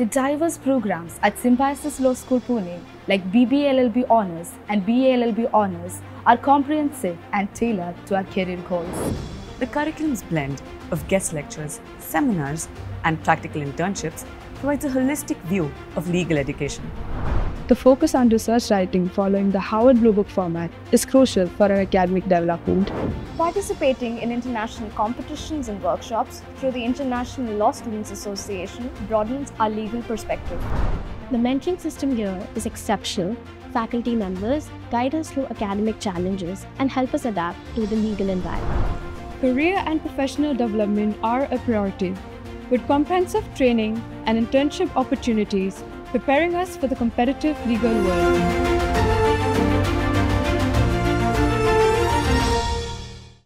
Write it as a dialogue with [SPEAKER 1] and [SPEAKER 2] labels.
[SPEAKER 1] The diverse programs at Symbiosis Law School Pune, like BBA LLB Honours and BALLB Honours, are comprehensive and tailored to our career goals.
[SPEAKER 2] The curriculum's blend of guest lectures, seminars, and practical internships provides a holistic view of legal education.
[SPEAKER 3] The focus on research writing following the Harvard Bluebook format is crucial for our academic development.
[SPEAKER 4] Participating in international competitions and workshops through the International Law Students Association broadens our legal perspective.
[SPEAKER 5] The mentoring system here is exceptional. Faculty members guide us through academic challenges and help us adapt to the legal environment.
[SPEAKER 3] Career and professional development are a priority, with comprehensive training and internship opportunities preparing us for the competitive legal world.